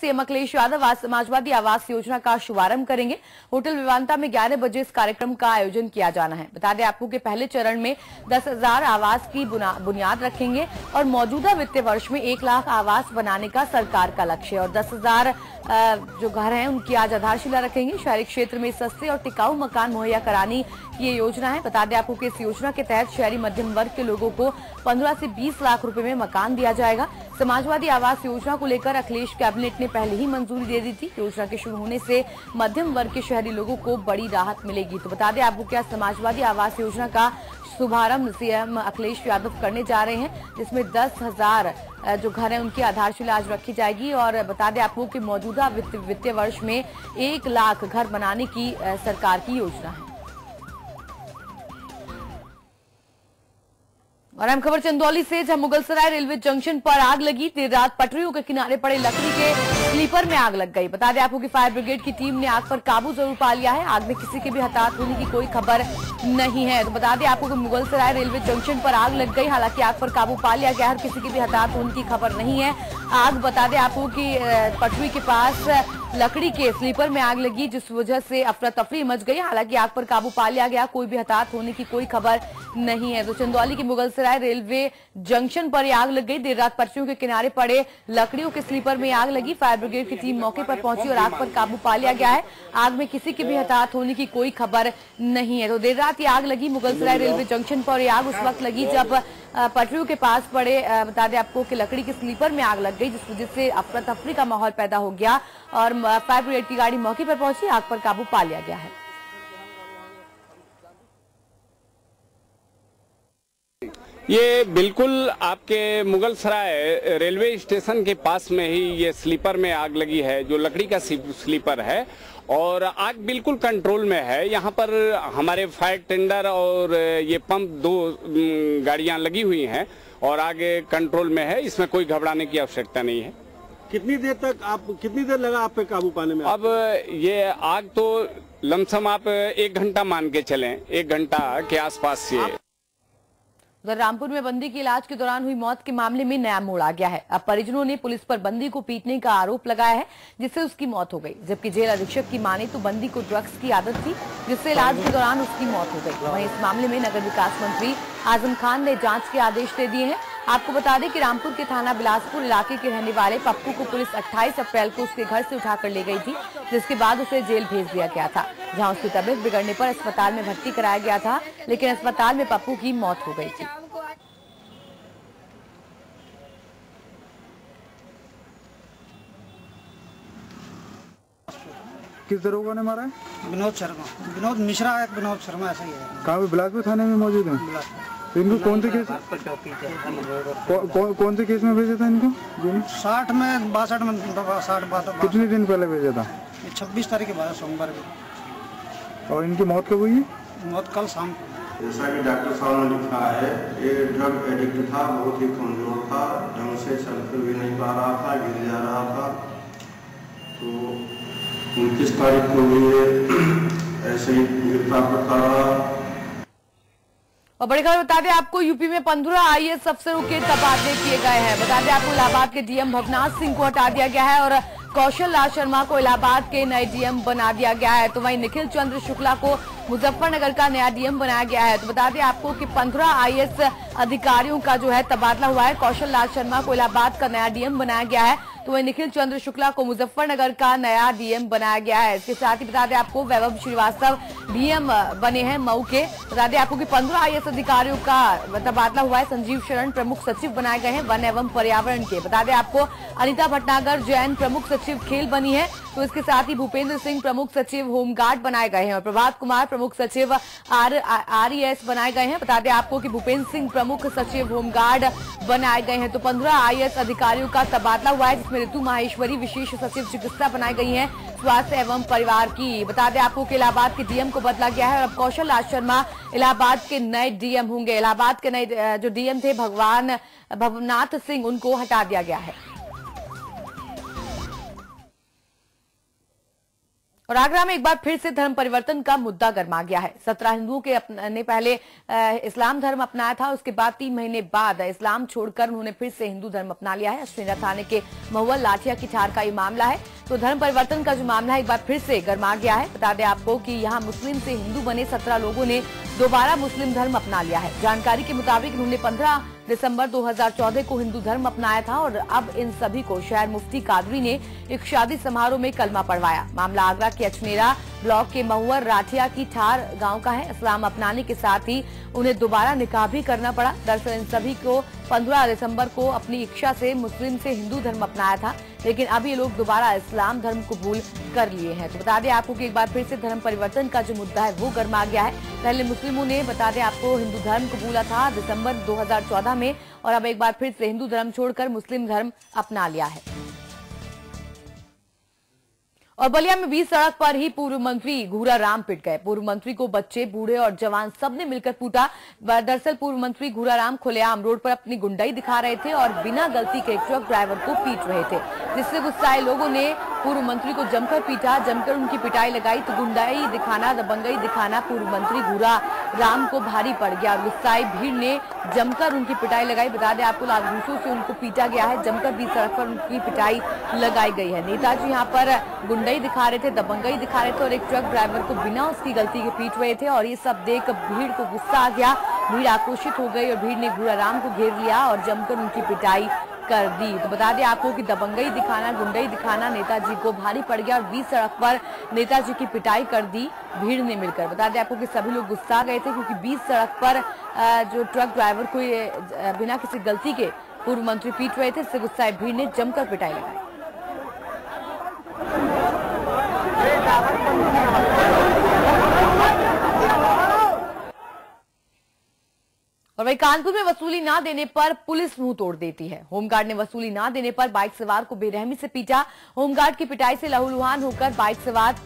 CM Akhilesh Yadav आज समाजवादी आवास योजना का शुभारंभ करेंगे। होटल विवानता में 11 बजे इस कार्यक्रम का आयोजन किया जाना है। बता दें आपको कि पहले चरण में 10,000 आवास की बुनियाद रखेंगे और मौजूदा वित्तीय वर्ष में एक लाख आवास बनाने का सरकार का लक्ष्य और 10,000 अ, जो घर हैं उनकी आज आधारशिला रखेंगे। शहरी क्षेत्र में सस्ते और टिकाऊ मकान मुहैया कराने की ये योजना है। बता दें आपको कि इस योजना के तहत शहरी मध्यम वर्ग के लोगों को 15 से 20 लाख रुपए में मकान दिया जाएगा। समाजवादी आवास योजना को लेकर अखिलेश कैबिनेट ने पहले ही मंजूरी दे दी थी। योजना के शुरू होने से मध्यम वर्ग के शहरी लोगों को बड़ी राहत मिलेगी। तो बता दें आपको क्या समाजवादी आवास योजना का शुभारंभ सीएम अखिलेश यादव करने जा रहे हैं, जिसमें दस हज़ार जो घर है उनकी आधारशिला आज रखी जाएगी। और बता दें आपको कि मौजूदा वित्तीय वर्ष में एक लाख घर बनाने की सरकार की योजना है। और अहम खबर, चंदौली से जहाँ मुगलसराय रेलवे जंक्शन पर आग लगी, देर रात पटरियों के किनारे पड़े लकड़ी के स्लीपर में आग लग गई। बता दें आपको कि फायर ब्रिगेड की टीम ने आग पर काबू ज़रूर पा लिया है। आग में किसी के भी हताहत होने की कोई खबर नहीं है। तो बता दें आपको कि मुगलसराय रेलवे जंक्शन पर आग लग गई, हालाँकि आग पर काबू पा लिया गया है और किसी की भी हताहत होने की खबर नहीं है। आग बता दें आपको की पटरी के पास लकड़ी के स्लीपर में आग लगी, जिस वजह से अफरा तफरी मच गई। हालाँकि आग पर काबू पा लिया गया, कोई भी हताहत होने की कोई खबर नहीं है। तो चंदौली के मुगलसराय रेलवे जंक्शन पर आग लग गई। देर रात पटरियों के किनारे पड़े लकड़ियों के स्लीपर में आग लगी। फायर ब्रिगेड की टीम मौके पर पहुँची और आग पर काबू पा लिया गया है। आग में किसी की भी हताहत होने की कोई खबर नहीं है। तो देर रात ये आग लगी। मुगलसराय रेलवे जंक्शन पर आग उस वक्त लगी, जब पटरियों के पास पड़े बता दें आपको कि लकड़ी के स्लीपर में आग लग गई, जिस वजह से अफरा तफरी का माहौल पैदा हो गया और फायर ब्रिगेड की गाड़ी मौके पर पहुँची, आग पर काबू पा लिया गया है। ये बिल्कुल आपके मुगल सराय रेलवे स्टेशन के पास में ही ये स्लीपर में आग लगी है, जो लकड़ी का स्लीपर है। और आग बिल्कुल कंट्रोल में है। यहाँ पर हमारे फायर टेंडर और ये पंप दो गाड़ियाँ लगी हुई हैं और आगे कंट्रोल में है। इसमें कोई घबराने की आवश्यकता नहीं है। कितनी देर तक आप कितनी देर लगा आप पे काबू पाने में? अब ये आग तो लमसम आप एक घंटा मान के चलें। एक घंटा के आसपास ये। उधर रामपुर में बंदी के इलाज के दौरान हुई मौत के मामले में नया मोड़ आ गया है। अब परिजनों ने पुलिस पर बंदी को पीटने का आरोप लगाया है, जिससे उसकी मौत हो गई। जबकि जेल अधीक्षक की माने तो बंदी को ड्रग्स की आदत थी, जिससे इलाज के दौरान उसकी मौत हो गई। वहीं इस मामले में नगर विकास मंत्री आज़म खान ने जाँच के आदेश दे दिए हैं। आपको बता दें कि रामपुर के थाना बिलासपुर इलाके के रहने वाले पप्पू को पुलिस 28 अप्रैल को उसके घर से उठाकर ले गई थी जिसके बाद उसे जेल भेज दिया गया था जहाँ उसकी तबीयत बिगड़ने पर अस्पताल में भर्ती कराया गया था लेकिन अस्पताल में पप्पू की मौत हो गई थी। किस दरोगा ने मारा है? विनोद शर्मा। विनोद मिश्रा एक विनोद शर्मा ऐसा ही है। कहाँ बिलासपुर थाने में मौजूद है? बिलासपुर। इनको कौन से केस? कौ, कौ, कौन से केस में भेजा था इनको? साठ में बासठ में साठ बासठ कितने दिन पहले भेजा था? छब्बीस तारीख के बाद सोमवार की। और इनकी मौत कब हुई? मौत कल शाम को। जैसा कि डॉक्टर साहब ने लिखा है ये ड्रग एडिक्ट था बहुत ही कमज़ोर था ढंग से चल फिर भी नहीं पा रहा था गिर जा रहा था। तो उनतीस तारीख को भी ये ऐसे ही गिरता पड़ता रहा। और बड़ी खबर बता दें, आपको यूपी में पंद्रह आईएएस अफसरों के तबादले किए गए हैं। बता दें, आपको इलाहाबाद के डीएम भवनाथ सिंह को हटा दिया गया है और कौशल लाल शर्मा को इलाहाबाद के नए डीएम बना दिया गया है। तो वहीं निखिल चंद्र शुक्ला को मुजफ्फरनगर का नया डीएम बनाया गया है। तो बता दें आपको कि 15 आईएएस अधिकारियों का जो है तबादला हुआ है। कौशल लाल शर्मा को इलाहाबाद का नया डीएम बनाया गया है। तो वही निखिल चंद्र शुक्ला को मुजफ्फरनगर का नया डीएम बनाया गया है। इसके साथ ही बता दें आपको, वैभव श्रीवास्तव डीएम बने हैं मऊ के बता दें आपको कि 15 आईएएस अधिकारियों का तबादला हुआ है। संजीव शरण प्रमुख सचिव बनाए गए हैं वन एवं पर्यावरण के। बता दें आपको, अनिता भटनागर जैन प्रमुख सचिव खेल बनी है। तो इसके साथ ही भूपेंद्र सिंह प्रमुख सचिव होमगार्ड बनाए गए हैं और प्रभात कुमार प्रमुख सचिव आर, आरईएस बनाए गए हैं। बता दें आपको कि भूपेंद्र सिंह प्रमुख सचिव होमगार्ड बनाए गए हैं। तो 15 आईएएस अधिकारियों का तबादला हुआ है, जिसमें ऋतु माहेश्वरी विशेष सचिव चिकित्सा बनाई गई है स्वास्थ्य एवं परिवार की। बता दें आपको कि इलाहाबाद के डीएम को बदला गया है और अब कौशल राज शर्मा इलाहाबाद के नए डीएम होंगे। इलाहाबाद के नए, जो डीएम थे, भगवान, भवनाथ सिंह, उनको हटा दिया गया है। और आगरा में एक बार फिर से धर्म परिवर्तन का मुद्दा गर्मा गया है। सत्रह हिंदुओं के ने पहले इस्लाम धर्म अपनाया था, उसके बाद तीन महीने बाद इस्लाम छोड़कर उन्होंने फिर से हिंदू धर्म अपना लिया है। अश्विना थाने के महुआ लाठिया की ठार का ये मामला है। तो धर्म परिवर्तन का जो मामला है, एक बार फिर से गर्मा गया है। बता दें आपको कि यहाँ मुस्लिम से हिंदू बने सत्रह लोगों ने दोबारा मुस्लिम धर्म अपना लिया है। जानकारी के मुताबिक उन्होंने पंद्रह दिसंबर 2014 को हिंदू धर्म अपनाया था और अब इन सभी को शहर मुफ्ती कादरी ने एक शादी समारोह में कलमा पढ़वाया। मामला आगरा के अचनेरा ब्लॉक के महुअर राठिया की ठार गाँव का है। इस्लाम अपनाने के साथ ही उन्हें दोबारा निकाह भी करना पड़ा। दरअसल इन सभी को 15 दिसंबर को अपनी इच्छा से मुस्लिम से हिंदू धर्म अपनाया था, लेकिन अब ये लोग दोबारा इस्लाम धर्म को भूल कर लिए हैं। तो बता दें आपको कि एक बार फिर से धर्म परिवर्तन का जो मुद्दा है, वो गर्मा गया है। पहले मुस्लिमों ने, बता दें आपको, हिंदू धर्म को भूला था दिसंबर 2014 में, और अब एक बार फिर से हिंदू धर्म छोड़कर मुस्लिम धर्म अपना लिया है। और बलिया में बीस सड़क पर ही पूर्व मंत्री घूरा राम पिट गए। पूर्व मंत्री को बच्चे, बूढ़े और जवान सबने मिलकर पूटा दरअसल पूर्व मंत्री घूरा राम खुलेआम रोड पर अपनी गुंडाई दिखा रहे थे और बिना गलती के ट्रक ड्राइवर को पीट रहे थे, जिससे गुस्साए लोगों ने पूर्व मंत्री को जमकर पीटा। जमकर उनकी पिटाई लगाई तो गुंडाई दिखाना, दबंगई दिखाना पूर्व मंत्री घूरा राम को भारी पड़ गया गुस्साई भीड़ ने जमकर उनकी पिटाई लगाई। बता दें, आपको लालघूसों से उनको पीटा गया है। जमकर बीच सड़क पर उनकी पिटाई लगाई गई है। नेताजी, यहाँ पर गुंडा गुंडई दिखा रहे थे, दबंगई दिखा रहे थे और एक ट्रक ड्राइवर को बिना उसकी गलती के पीट रहे थे और ये सब देख भीड़ को गुस्सा आ गया। भीड़ आक्रोशित हो गई और भीड़ ने राम को घेर लिया और जमकर उनकी पिटाई कर दी। तो बता दें आपको कि दबंगई दिखाना, गुंडई दिखाना नेताजी को भारी पड़ गया और बीस सड़क पर नेताजी की पिटाई कर दी भीड़ ने मिलकर। बता दें आपको कि सभी लोग गुस्सा गए थे क्योंकि बीस सड़क पर जो ट्रक ड्राइवर को बिना किसी गलती के पूर्व मंत्री पीट रहे थे, इससे गुस्साए भीड़ ने जमकर पिटाई लगाई। और वही कानपुर में वसूली ना देने पर पुलिस मुँह तोड़ देती है। होमगार्ड ने वसूली ना देने पर बाइक सवार को बेरहमी से पीटा। होमगार्ड की पिटाई से लहूलुहान होकर बाइक सवार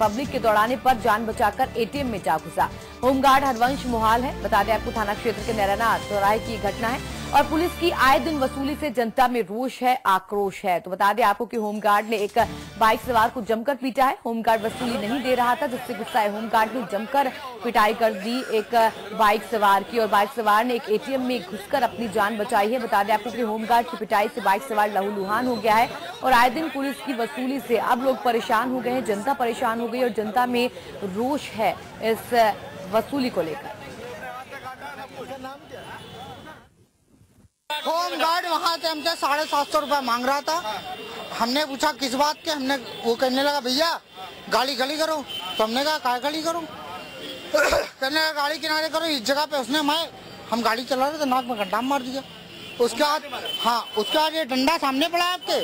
पब्लिक के दौड़ाने पर जान बचाकर एटीएम में जा घुसा। होमगार्ड हरवंश मोहाल है। बता दें आपको थाना क्षेत्र के नैराना चौराहे की घटना है। और पुलिस की आए दिन वसूली से जनता में रोष है, आक्रोश है। तो बता दें आपको कि होमगार्ड ने एक बाइक सवार को जमकर पीटा है। होमगार्ड वसूली नहीं दे रहा था, जिससे गुस्साए होमगार्ड ने जमकर पिटाई कर दी एक बाइक सवार की और बाइक सवार ने एक एटीएम में घुसकर अपनी जान बचाई है। बता दें आपको कि होमगार्ड की पिटाई से बाइक सवार लहूलुहान हो गया है और आए दिन पुलिस की वसूली से अब लोग परेशान हो गए हैं। जनता परेशान हो गई और जनता में रोष है इस वसूली को लेकर। होम गार्ड वहाँ से हमसे साढ़े सात सौ रुपया मांग रहा था। हमने पूछा, किस बात के? हमने वो कहने लगा, भैया, गाड़ी खड़ी करो। तो हमने कहा, कार खड़ी करो? कहने लगा, गाड़ी किनारे करो, इस जगह पे उसने मैं हम गाड़ी चला रहे थे, नाक में गड्ढा मार दिया। उसके बाद हाँ उसके बाद ये डंडा सामने पड़ा आपके।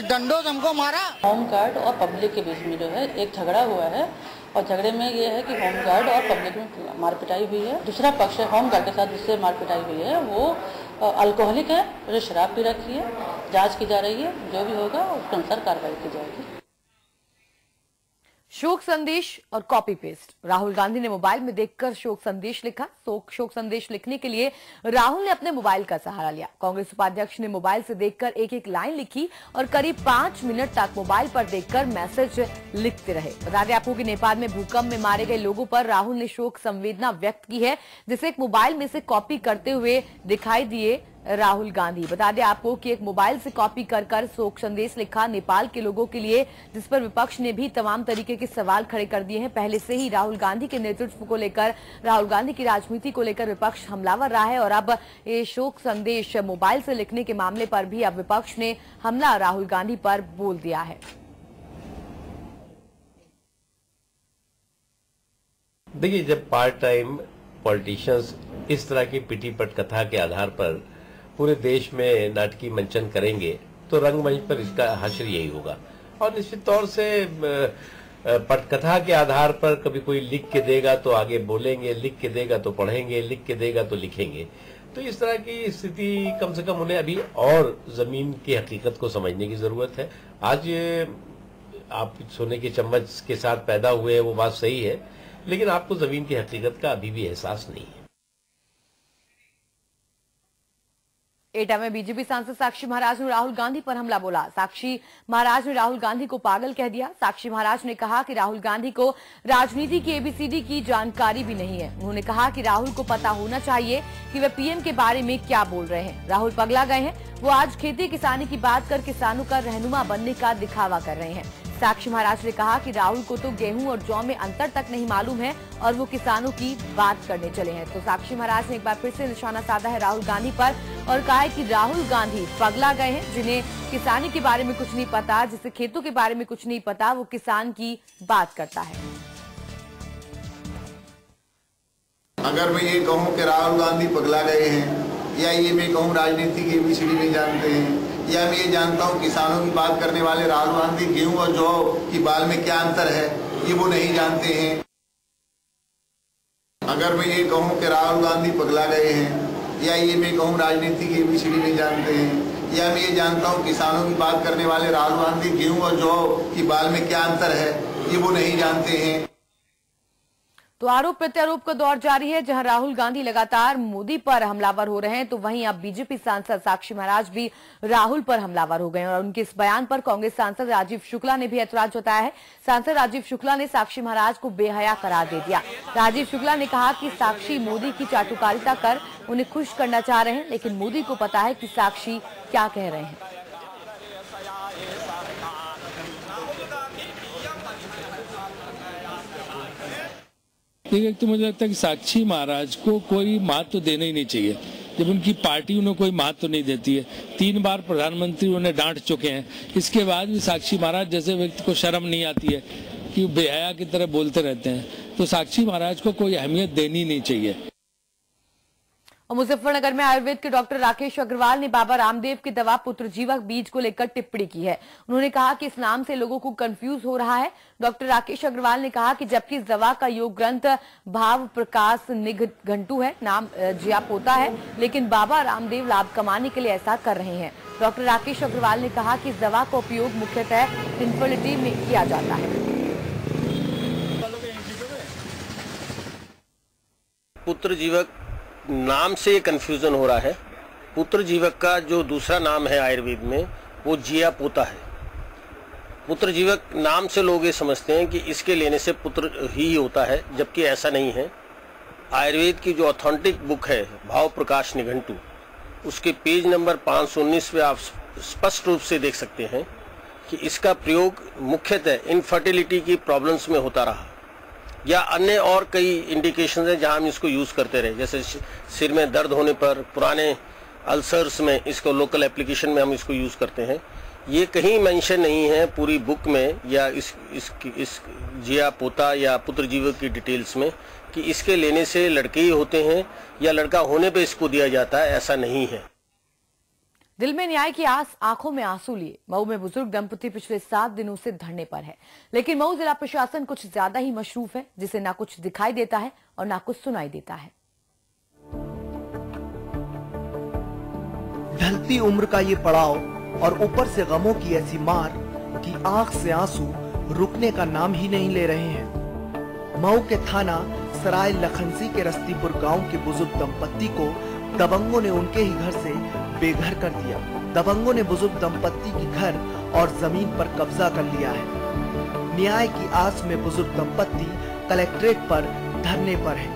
डंडो से हमको मारा। होम गार्ड और पब्लिक के बीच में जो है, एक झगड़ा हुआ है। और झगड़े में ये है कि होम गार्ड और पब्लिक में मारपिटाई हुई है। दूसरा पक्ष होम गार्ड के साथ जिससे मारपिटाई हुई है, वो अल्कोहलिक है जो शराब पी रखी है जाँच की जा रही है, जो भी होगा उसके अनुसार कार्रवाई की जाएगी। शोक संदेश और कॉपी पेस्ट राहुल गांधी ने मोबाइल में देखकर शोक संदेश लिखा। शोक शोक संदेश लिखने के लिए राहुल ने अपने मोबाइल का सहारा लिया। कांग्रेस उपाध्यक्ष ने मोबाइल से देखकर एक एक लाइन लिखी और करीब पाँच मिनट तक मोबाइल पर देखकर मैसेज लिखते रहे। बता दें आपको कि नेपाल में भूकंप में मारे गए लोगों पर राहुल ने शोक संवेदना व्यक्त की है, जिसे एक मोबाइल में से कॉपी करते हुए दिखाई दिए राहुल गांधी। बता दें आपको कि एक मोबाइल से कॉपी कर कर शोक संदेश लिखा नेपाल के लोगों के लिए, जिस पर विपक्ष ने भी तमाम तरीके के सवाल खड़े कर दिए हैं। पहले से ही राहुल गांधी के नेतृत्व को लेकर, राहुल गांधी की राजनीति को लेकर विपक्ष हमलावर रहा है और अब ये शोक संदेश मोबाइल से लिखने के मामले पर भी अब विपक्ष ने हमला राहुल गांधी पर बोल दिया है। देखिए, जब पार्ट टाइम पॉलिटिशियंस इस तरह की पिटी पट कथा के आधार पर पूरे देश में नाटकीय मंचन करेंगे तो रंगमंच पर इसका हश्र यही होगा। और निश्चित तौर से पटकथा के आधार पर कभी कोई लिख के देगा तो आगे बोलेंगे, लिख के देगा तो पढ़ेंगे, लिख के देगा तो लिखेंगे। तो इस तरह की स्थिति कम से कम उन्हें अभी और ज़मीन की हकीकत को समझने की ज़रूरत है। आज आप सोने के चम्मच के साथ पैदा हुए वो बात सही है, लेकिन आपको ज़मीन की हकीकत का अभी भी एहसास नहीं है। एटा में बीजेपी सांसद साक्षी महाराज ने राहुल गांधी पर हमला बोला। साक्षी महाराज ने राहुल गांधी को पागल कह दिया। साक्षी महाराज ने कहा कि राहुल गांधी को राजनीति की एबीसीडी की जानकारी भी नहीं है। उन्होंने कहा कि राहुल को पता होना चाहिए कि वे पीएम के बारे में क्या बोल रहे हैं। राहुल पगला गए हैं। वो आज खेती किसानी की बात कर किसानों का रहनुमा बनने का दिखावा कर रहे हैं। साक्षी महाराज ने कहा कि राहुल को तो गेहूँ और जौ में अंतर तक नहीं मालूम है और वो किसानों की बात करने चले हैं। तो साक्षी महाराज ने एक बार फिर से निशाना साधा है राहुल गांधी पर और कहा है कि राहुल गांधी पगला गए हैं, जिन्हें किसानी के बारे में कुछ नहीं पता जिसे खेतों के बारे में कुछ नहीं पता, वो किसान की बात करता है। अगर मैं ये कहूँ कि राहुल गांधी पगला गए हैं, या ये मैं कहूँ राजनीति की एबीसीडी नहीं जानते हैं या मैं ये जानता हूँ, किसानों की बात करने वाले राहुल गांधी, गेहूँ और जौ की बाल में क्या अंतर है, ये वो नहीं जानते हैं। अगर मैं ये कहूँ कि राहुल गांधी पगला गए हैं, या ये मैं कहूँ राजनीति की एबीसीडी नहीं जानते हैं, या मैं ये जानता हूँ, किसानों की बात करने वाले राहुल गांधी, गेहूँ और जौ की बाल में क्या अंतर है, ये वो नहीं जानते हैं। तो आरोप प्रत्यारोप का दौर जारी है, जहाँ राहुल गांधी लगातार मोदी पर हमलावर हो रहे हैं तो वहीं अब बीजेपी सांसद साक्षी महाराज भी राहुल पर हमलावर हो गए और उनके इस बयान पर कांग्रेस सांसद राजीव शुक्ला ने भी ऐतराज जताया है। सांसद राजीव शुक्ला ने साक्षी महाराज को बेहया करार दे दिया। राजीव शुक्ला ने कहा कि साक्षी मोदी की चाटुकारिता कर उन्हें खुश करना चाह रहे हैं, लेकिन मोदी को पता है कि साक्षी क्या कह रहे हैं। देखिए तो मुझे लगता है कि साक्षी महाराज को कोई महत्व तो देना ही नहीं चाहिए। जब उनकी पार्टी उन्हें कोई महत्व तो नहीं देती है। तीन बार प्रधानमंत्री उन्हें डांट चुके हैं। इसके बाद भी साक्षी महाराज जैसे व्यक्ति को शर्म नहीं आती है कि बेहया की तरह बोलते रहते हैं। तो साक्षी महाराज को कोई अहमियत देनी नहीं चाहिए। और मुजफ्फरनगर में आयुर्वेद के डॉक्टर राकेश अग्रवाल ने बाबा रामदेव की दवा पुत्र जीवक बीज को लेकर टिप्पणी की है। उन्होंने कहा कि इस नाम से लोगों को कंफ्यूज हो रहा है। डॉक्टर राकेश अग्रवाल ने कहा कि जबकि इस दवा का योग ग्रंथ भाव प्रकाश निघ घंटू है, नाम जिया पोता है, लेकिन बाबा रामदेव लाभ कमाने के लिए ऐसा कर रहे हैं। डॉक्टर राकेश अग्रवाल ने कहा कि इस दवा का उपयोग मुख्यतः इन्फर्टिलिटी में किया जाता है। पुत्र जीवक नाम से ये कन्फ्यूज़न हो रहा है। पुत्र जीवक का जो दूसरा नाम है आयुर्वेद में, वो जिया पोता है। पुत्र जीवक नाम से लोग ये समझते हैं कि इसके लेने से पुत्र ही होता है, जबकि ऐसा नहीं है। आयुर्वेद की जो ऑथेंटिक बुक है, भाव प्रकाश निघंटू, उसके पेज नंबर पाँच सौ उन्नीस पे आप स्पष्ट रूप से देख सकते हैं कि इसका प्रयोग मुख्यतः इनफर्टिलिटी की प्रॉब्लम्स में होता रहा। या अन्य और कई इंडिकेशन है जहाँ हम इसको यूज़ करते रहे। जैसे सिर में दर्द होने पर, पुराने अल्सर्स में इसको लोकल एप्लीकेशन में हम इसको यूज़ करते हैं। ये कहीं मेंशन नहीं है पूरी बुक में या इस इस इस जिया पोता या पुत्र जीव की डिटेल्स में कि इसके लेने से लड़के ही होते हैं या लड़का होने पे इसको दिया जाता है, ऐसा नहीं है। दिल में न्याय की आस, आँखों में आँसू लिए। मऊ में बुज़ुर्ग दंपति पिछले सात दिनों से धरने पर है। लेकिन मऊ जिला प्रशासन कुछ ज़्यादा ही मशरूफ है, जिसे ना कुछ दिखाई देता है और ना कुछ सुनाई देता है। ढलती उम्र का ये पड़ाव और ऊपर से गमों की ऐसी मार कि आँख से आँसू रुकने का नाम ही नहीं ले रहे हैं। मऊ के थाना सराय लखनसी के रस्तीपुर गाँव के बुज़ुर्ग दंपत्ति को दबंगों ने उनके ही घर से बेघर कर दिया। दबंगों ने बुज़ुर्ग दंपत्ति की घर और ज़मीन पर कब्जा कर लिया है। न्याय की आस में बुज़ुर्ग दंपत्ति कलेक्ट्रेट पर धरने पर है।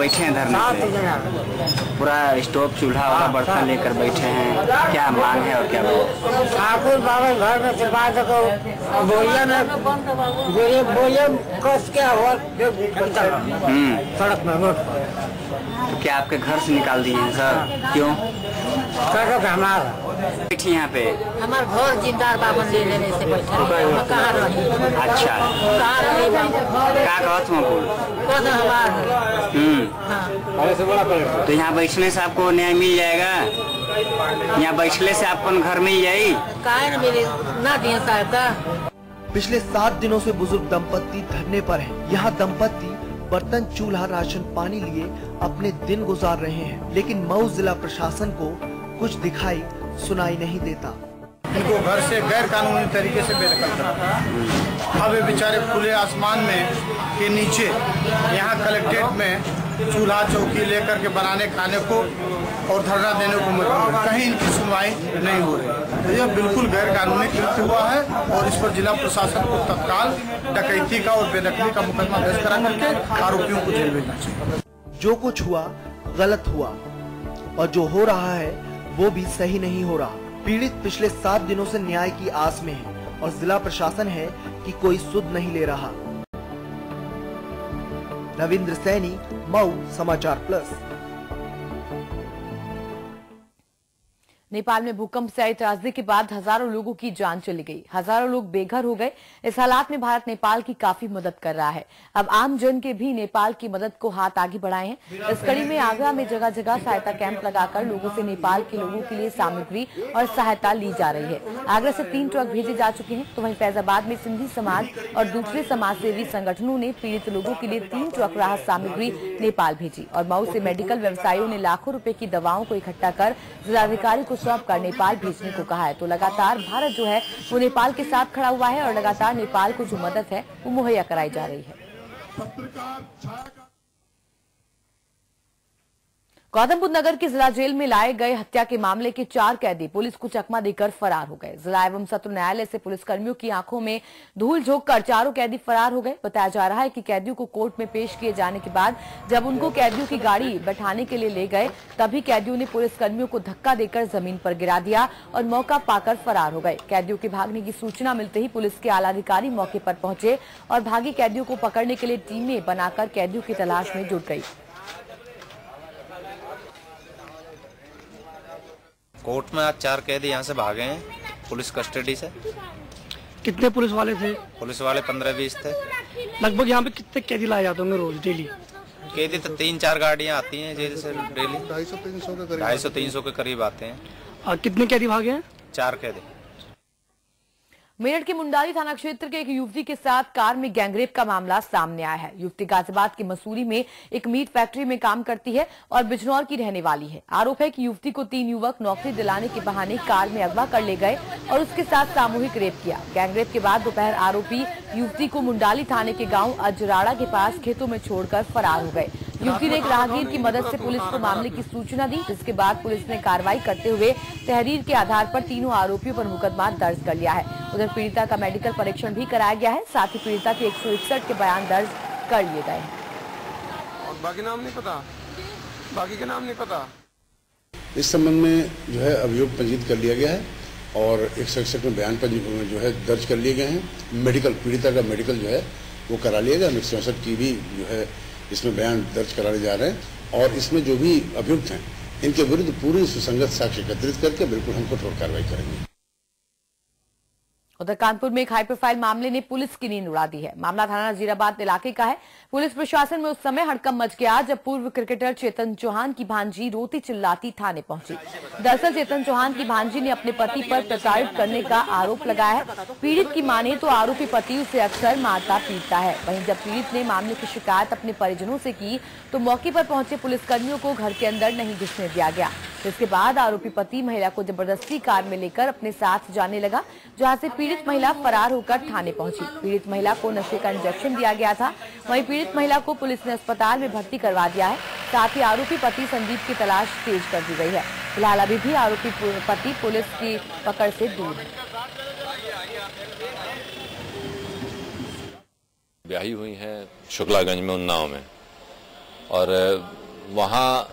बैठे हैं धरने पूरा स्टोव चूल्हा वाला बर्तन लेकर बैठे हैं। क्या मांग है और क्या ठाकुर बाबा घर में सिर्फा सको बोलिए ना। बोलिए बोलिए कस क्या हुआ? सड़क में तो क्या आपके घर से निकाल दिए हैं सर? क्यों? बैठी यहाँ पे। हमारे घर जिंदार बाबन ले लेने से बैठे कहाँ रही अच्छा। कहाँ रही का कहत हूँ हम्म। तो यहाँ बैठने से आपको न्याय मिल जाएगा? यहाँ बैठने से आपको घर मिल काहे मिले? ना दिए साहब का पिछले सात दिनों से बुज़ुर्ग दंपत्ति धरने पर हैं। यहाँ दंपत्ति बर्तन चूल्हा राशन पानी लिए अपने दिन गुजार रहे हैं। लेकिन मऊ जिला प्रशासन को कुछ दिखाई सुनाई नहीं देता। इनको घर से गैर कानूनी तरीके से बेदखल करा। अब ये बेचारे खुले आसमान में के नीचे यहाँ कलेक्ट्रेट में चूल्हा चौकी लेकर के बनाने खाने को और धरना देने को मजबूर कहीं इनकी सुनवाई नहीं हो रही। तो यह बिल्कुल गैर कानूनी कृत्य हुआ है और इस पर जिला प्रशासन को तत्काल डकैती का और बेदखली का मुकदमा दर्ज करा करके आरोपियों को जेल भेजना चाहिए। जो कुछ हुआ गलत हुआ और जो हो रहा है वो भी सही नहीं हो रहा। पीड़ित पिछले सात दिनों से न्याय की आस में है और जिला प्रशासन है कि कोई सुध नहीं ले रहा। रविंद्र सैनी, मऊ समाचार प्लस। नेपाल में भूकंप से आई त्रासदी के बाद हज़ारों लोगों की जान चली गई। हज़ारों लोग बेघर हो गए। इस हालात में भारत नेपाल की काफ़ी मदद कर रहा है। अब आम जन के भी नेपाल की मदद को हाथ आगे बढ़ाए हैं। इस कड़ी में आगरा में जगह जगह सहायता कैंप लगाकर लोगों से नेपाल के लोगों के लिए सामग्री और सहायता ली जा रही है। आगरा से तीन ट्रक भेजे जा चुके हैं। तो वहीं फैजाबाद में सिंधी समाज और दूसरे समाज सेवी संगठनों ने पीड़ित लोगों के लिए तीन ट्रक राहत सामग्री नेपाल भेजी और मऊ से मेडिकल व्यवसायियों ने लाखों रुपए की दवाओं को इकट्ठा कर जिलाधिकारी को सौंप कर नेपाल भेजने को कहा है। तो लगातार भारत जो है, वो नेपाल के साथ खड़ा हुआ है और लगातार नेपाल को जो मदद है, वो मुहैया कराई जा रही है। गौतमबुद्ध नगर की जिला जेल में लाए गए हत्या के मामले के चार कैदी पुलिस को चकमा देकर फरार हो गए। जिला एवं सत्र न्यायालय से पुलिसकर्मियों की आँखों में धूल झोंक कर चारों कैदी फरार हो गए। बताया जा रहा है कि कैदियों को कोर्ट में पेश किए जाने के बाद जब उनको कैदियों की गाड़ी बैठाने के लिए ले गए, तभी कैदियों ने पुलिसकर्मियों को धक्का देकर ज़मीन पर गिरा दिया और मौका पाकर फरार हो गए। कैदियों के भागने की सूचना मिलते ही पुलिस के आला अधिकारी मौके पर पहुँचे और भागी कैदियों को पकड़ने के लिए टीमें बनाकर कैदियों की तलाश में जुट गई। कोर्ट में आज चार कैदी यहाँ से भागे हैं पुलिस कस्टडी से। कितने पुलिस वाले थे? पुलिस वाले पंद्रह बीस थे। लगभग यहाँ पे कितने कैदी लाए जाते होंगे रोज डेली? कैदी तो तीन चार गाड़ियाँ आती हैं जेल से डेली। ढाई सौ तीन सौ के ढाई सौ तीन सौ के करीब आते हैं। और कितने कैदी भागे हैं? चार कैदी। मेरठ के मुंडारी थाना क्षेत्र के एक युवती के साथ कार में गैंगरेप का मामला सामने आया है। युवती गाजियाबाद की मसूरी में एक मीट फैक्ट्री में काम करती है और बिजनौर की रहने वाली है। आरोप है कि युवती को तीन युवक नौकरी दिलाने के बहाने कार में अगवा कर ले गए और उसके साथ सामूहिक रेप किया। गैंगरेप के बाद दोपहर आरोपी युवती को मुंडाली थाने के गाँव अजराड़ा के पास खेतों में छोड़कर फरार हो गए। युवती ने एक राहगीर की मदद से पुलिस को मामले की सूचना दी जिसके बाद पुलिस ने कार्रवाई करते हुए तहरीर के आधार पर तीनों आरोपियों पर मुकदमा दर्ज कर लिया है। उधर पीड़िता का मेडिकल परीक्षण भी कराया गया है साथ ही पीड़िता के एक सौ इकसठ के बयान दर्ज कर लिए गए और बाकी नाम नहीं पता? बाकी का नाम नहीं पता? इस संबंध में जो है अभियोग पंजीत कर लिया गया है और एक सौ इकसठ में बयान पर जो है दर्ज कर लिए गए हैं। मेडिकल पीड़िता का मेडिकल जो है वो करा लिया गया एक सौ इकसठ की भी जो है इसमें बयान दर्ज कराने जा रहे हैं और इसमें जो भी अभियुक्त हैं, इनके विरुद्ध पूरी सुसंगत साक्ष्य एकत्रित करके बिल्कुल हम कठोर कार्रवाई करेंगे। उधर कानपुर में एक हाई प्रोफ़ाइल मामले ने पुलिस की नींद उड़ा दी है। मामला थाना जीराबाद इलाके का है। पुलिस प्रशासन में उस समय हड़कम मच गया जब पूर्व क्रिकेटर चेतन चौहान की भांजी रोती चिल्लाती थाने पहुँची। दरअसल चेतन चौहान की भांजी ने अपने पति पर प्रताड़ित करने का आरोप लगाया है। पीड़ित की माने तो आरोपी पति उसे अक्सर मारता पीटता है। वहीं जब पीड़ित ने मामले की शिकायत अपने परिजनों से की तो मौके पर पहुँचे पुलिसकर्मियों को घर के अंदर नहीं घुसने दिया गया। इसके बाद आरोपी पति महिला को ज़बरदस्ती कार में लेकर अपने साथ जाने लगा, जहाँ से पीड़ित महिला फरार होकर थाने पहुँची। पीड़ित महिला को नशे का इंजेक्शन दिया गया था। वहीं पीड़ित महिला को पुलिस ने अस्पताल में भर्ती करवा दिया है। साथ ही आरोपी पति संदीप की तलाश तेज कर दी गई है। फ़िलहाल अभी भी आरोपी पति पुलिस की पकड़ से दूर है। ब्याही हुई हैं शुक्लागंज में उन्नाव में। और वहाँ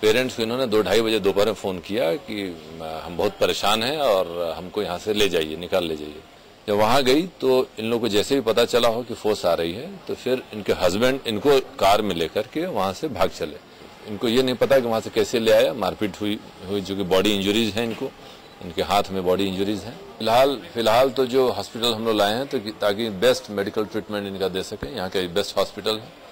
पेरेंट्स को इन्होंने दो ढाई बजे दोपहर में फ़ोन किया कि हम बहुत परेशान हैं और हमको यहाँ से ले जाइए, निकाल ले जाइए। जब वहाँ गई तो इन लोगों को जैसे भी पता चला हो कि फोर्स आ रही है तो फिर इनके हस्बैंड इनको कार में लेकर के वहाँ से भाग चले। इनको ये नहीं पता कि वहाँ से कैसे ले आया, मारपीट हुई हुई जो कि बॉडी इंजरीज है इनको, इनके हाथ में बॉडी इंजरीज हैं। फ़िलहाल फ़िलहाल तो जो हॉस्पिटल हम लोग लाए हैं तो ताकि बेस्ट मेडिकल ट्रीटमेंट इनका दे सके, यहाँ के बेस्ट हॉस्पिटल है।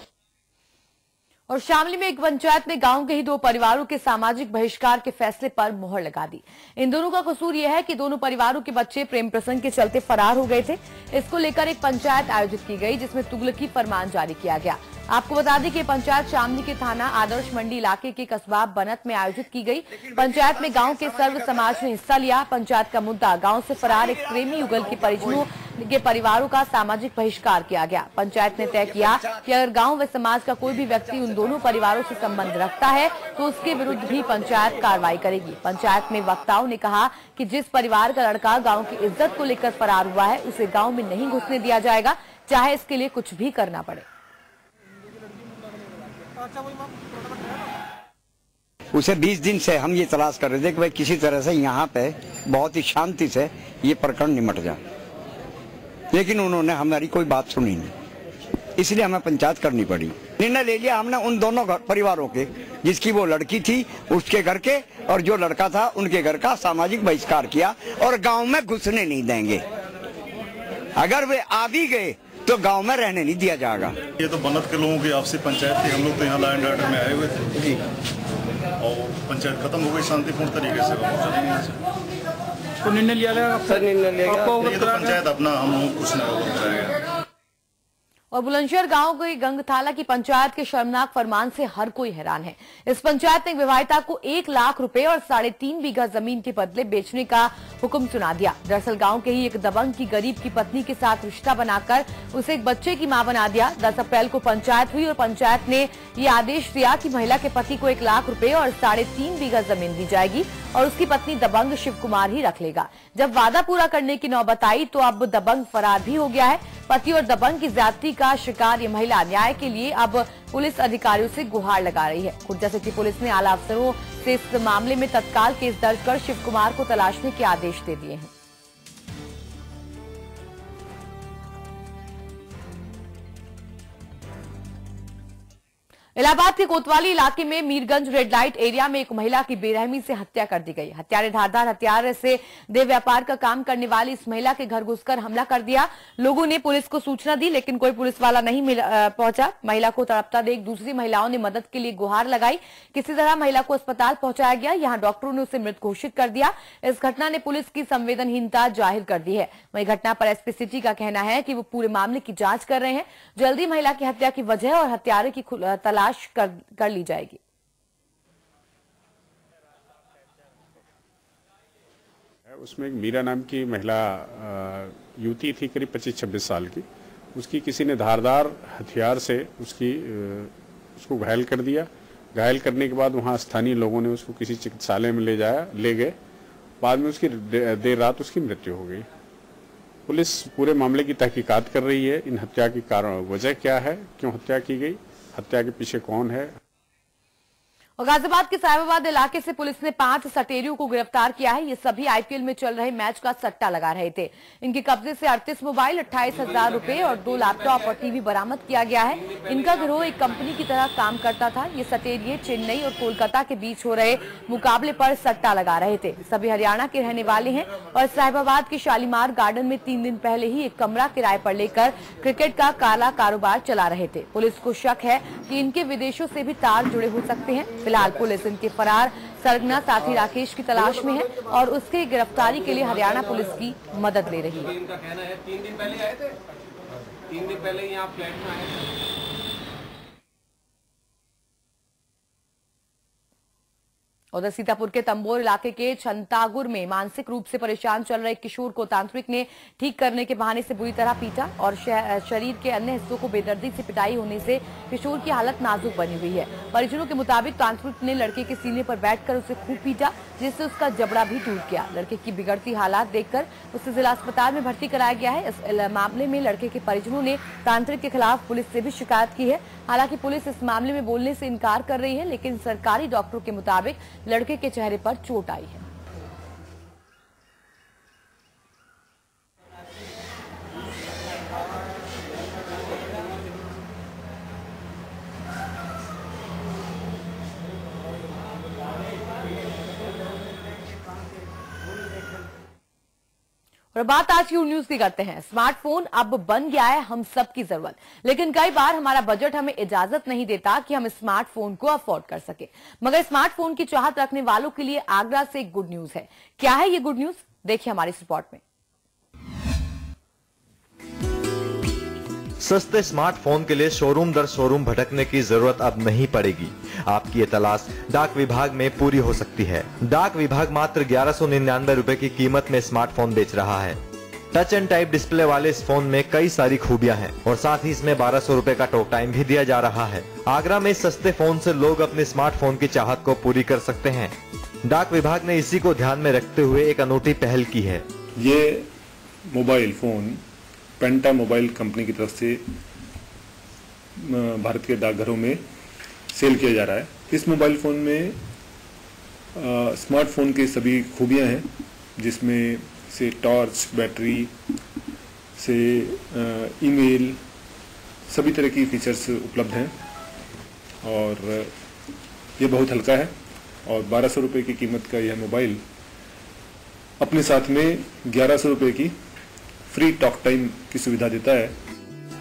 और शामली में एक पंचायत ने गाँव के ही दो परिवारों के सामाजिक बहिष्कार के फैसले पर मोहर लगा दी। इन दोनों का कसूर यह है कि दोनों परिवारों के बच्चे प्रेम प्रसंग के चलते फरार हो गए थे। इसको लेकर एक पंचायत आयोजित की गई, जिसमें तुगलकी फरमान जारी किया गया। आपको बता दें कि पंचायत शामली के थाना आदर्श मंडी इलाके के कस्बा बनत में आयोजित की गई। पंचायत में गाँव के सर्व समाज ने हिस्सा लिया। पंचायत का मुद्दा गाँव से फरार एक प्रेमी युगल के परिजनों के परिवारों का सामाजिक बहिष्कार किया गया। पंचायत ने तय किया कि अगर गाँव व समाज का कोई भी व्यक्ति उन दोनों परिवारों से संबंध रखता है तो उसके विरुद्ध भी पंचायत कार्रवाई करेगी। पंचायत में वक्ताओं ने कहा कि जिस परिवार का लड़का गाँव की इज़्ज़त को लेकर फरार हुआ है उसे गाँव में नहीं घुसने दिया जाएगा चाहे इसके लिए कुछ भी करना पड़े। उसे 20 दिन से हम ये तलाश कर रहे थे कि भाई किसी तरह से यहाँ पे बहुत ही शांति से ये प्रकरण निमट जाए। लेकिन उन्होंने हमारी कोई बात सुनी नहीं। इसलिए हमें पंचायत करनी पड़ी। निर्णय ले लिया हमने उन दोनों परिवारों के, जिसकी वो लड़की थी उसके घर के, और जो लड़का था उनके घर का सामाजिक बहिष्कार किया और गाँव में घुसने नहीं देंगे। अगर वे आ भी गए तो गाँव में रहने नहीं दिया जाएगा। ये तो बनत के लोगों की आपसी पंचायत थी। हम लोग तो यहाँ लाइन डाटर में आए हुए थे। जी। और पंचायत खत्म हो गई शांतिपूर्ण तरीके से। तो निर्णय लिया गया सर निर्णय लिया गया। तो पंचायत अपना हम कुछ नहीं कराएगा और बुलंदशहर गाँव की गंगथाला की पंचायत के शर्मनाक फरमान से हर कोई हैरान है। इस पंचायत ने विवाहिता को एक लाख रुपए और साढ़े तीन बीघा ज़मीन के बदले बेचने का हुक्म सुना दिया। दरअसल गाँव के ही एक दबंग की गरीब की पत्नी के साथ रिश्ता बनाकर उसे एक बच्चे की माँ बना दिया। दस अप्रैल को पंचायत हुई और पंचायत ने ये आदेश दिया की महिला के पति को एक लाख रुपये और साढ़े तीन बीघा ज़मीन दी जाएगी और उसकी पत्नी दबंग शिव कुमार ही रख लेगा। जब वादा पूरा करने की नौबत आई तो अब दबंग फरार भी हो गया है। पति और दबंग की ज्यादती का शिकार ये महिला न्याय के लिए अब पुलिस अधिकारियों से गुहार लगा रही है। खुर्जा सिटी पुलिस ने आला अफसरों से इस मामले में तत्काल केस दर्ज कर शिव कुमार को तलाशने के आदेश दे दिए हैं। इलाहाबाद के कोतवाली इलाके में मीरगंज रेड लाइट एरिया में एक महिला की बेरहमी से हत्या कर दी गई। हत्यारे धारदार हथियार से देह व्यापार का काम करने वाली इस महिला के घर घुसकर हमला कर दिया। लोगों ने पुलिस को सूचना दी लेकिन कोई पुलिस वाला नहीं पहुँचा। महिला को तड़पता देख दूसरी महिलाओं ने मदद के लिए गुहार लगाई। किसी तरह महिला को अस्पताल पहुँचाया गया। यहाँ डॉक्टरों ने उसे मृत घोषित कर दिया। इस घटना ने पुलिस की संवेदनहीनता ज़ाहिर कर दी है। वही घटना पर एसपी सिटी का कहना है कि वो पूरे मामले की जाँच कर रहे हैं। जल्दी महिला की हत्या की वजह और हत्यारे की अ, तलाश कर, कर ली जाएगी। उसमें एक मीरा नाम की महिला युवती थी करीब 25-26 साल की। उसकी किसी ने धारदार हथियार से उसकी उसको घायल कर दिया। घायल करने के बाद वहाँ स्थानीय लोगों ने उसको किसी चिकित्सालय में ले जाया ले गए। बाद में उसकी देर रात उसकी मृत्यु हो गई। पुलिस पूरे मामले की तहकीकात कर रही है। इन हत्या की कारण वजह क्या है? क्यों हत्या की गई? हत्या के पीछे कौन है? और गाजियाबाद के साहिबाबाद इलाके से पुलिस ने पाँच सटेरियों को गिरफ़्तार किया है। ये सभी आईपीएल में चल रहे मैच का सट्टा लगा रहे थे। इनके कब्जे से 38 मोबाइल, अट्ठाईस हज़ार रूपए और दो लैपटॉप और टीवी बरामद किया गया है। इनका गिरोह एक कंपनी की तरह काम करता था। ये सटेरिये चेन्नई और कोलकाता के बीच हो रहे मुकाबले पर सट्टा लगा रहे थे। सभी हरियाणा के रहने वाले हैं और साहिबाबाद के शालीमार गार्डन में तीन दिन पहले ही एक कमरा किराए पर लेकर क्रिकेट का काला कारोबार चला रहे थे। पुलिस को शक है की इनके विदेशों से भी तार जुड़े हो सकते हैं। फ़िलहाल पुलिस इनके फरार। सरगना साथी राकेश की तलाश में है और उसके गिरफ्तारी के लिए हरियाणा पुलिस की मदद ले रही है। तीन दिन पहले आए थे? तीन दिन पहले यहाँ फ्लैट में आए थे? उधर सीतापुर के तंबोर इलाके के छंतागुर में मानसिक रूप से परेशान चल रहे किशोर को तांत्रिक ने ठीक करने के बहाने से बुरी तरह पीटा और शरीर के अन्य हिस्सों को बेदर्दी से पिटाई होने से किशोर की हालत नाजुक बनी हुई है। परिजनों के मुताबिक तांत्रिक ने लड़के के सीने पर बैठकर उसे खूब पीटा। जिससे उसका जबड़ा भी टूट गया। लड़के की बिगड़ती हालात देखकर उसे जिला अस्पताल में भर्ती कराया गया है। इस मामले में लड़के के परिजनों ने तांत्रिक के खिलाफ पुलिस से भी शिकायत की है। हालाँकि पुलिस इस मामले में बोलने से इनकार कर रही है, लेकिन सरकारी डॉक्टरों के मुताबिक लड़के के चेहरे पर चोट आई है। और बात आज की न्यूज़ की करते हैं। स्मार्टफ़ोन अब बन गया है हम सब की ज़रूरत। लेकिन कई बार हमारा बजट हमें इजाज़त नहीं देता कि हम स्मार्टफ़ोन को अफोर्ड कर सके। मगर स्मार्टफ़ोन की चाहत रखने वालों के लिए आगरा से गुड न्यूज़ है। क्या है ये गुड न्यूज़ देखिए हमारी इस रिपोर्ट में। सस्ते स्मार्टफ़ोन के लिए शोरूम दर शोरूम भटकने की ज़रूरत अब नहीं पड़ेगी। आपकी ये तलाश डाक विभाग में पूरी हो सकती है। डाक विभाग मात्र ग्यारह सौ निन्यानवे रूपए की कीमत में स्मार्टफ़ोन बेच रहा है। टच एंड टाइप डिस्प्ले वाले इस फ़ोन में कई सारी खूबियाँ हैं और साथ ही इसमें बारह सौ रूपए का टॉक टाइम भी दिया जा रहा है। आगरा में सस्ते फ़ोन से लोग अपने स्मार्टफ़ोन की चाहत को पूरी कर सकते हैं। डाक विभाग ने इसी को ध्यान में रखते हुए एक अनूठी पहल की है। ये mobile phone Penta mobile company की तरफ़ से भारत के डाकघरों में सेल किया जा रहा है। इस मोबाइल फ़ोन में स्मार्टफ़ोन की सभी खूबियाँ हैं, जिसमें से टॉर्च, बैटरी, से ईमेल, सभी तरह की फीचर्स उपलब्ध हैं और ये बहुत हल्का है और बारह सौ रुपये की कीमत का यह मोबाइल अपने साथ में ग्यारह सौ रुपये की फ्री टॉक टाइम की सुविधा देता है।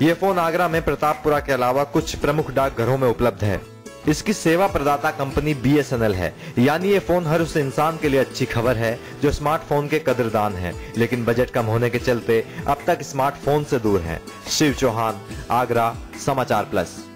ये फ़ोन आगरा में प्रतापपुरा के अलावा कुछ प्रमुख डाकघरों में उपलब्ध है। इसकी सेवा प्रदाता कंपनी बीएसएनएल है। यानी ये फ़ोन हर उस इंसान के लिए अच्छी खबर है, जो स्मार्टफ़ोन के कदरदान है। लेकिन बजट कम होने के चलते अब तक स्मार्टफ़ोन से दूर है। शिव चौहान, आगरा, समाचार प्लस।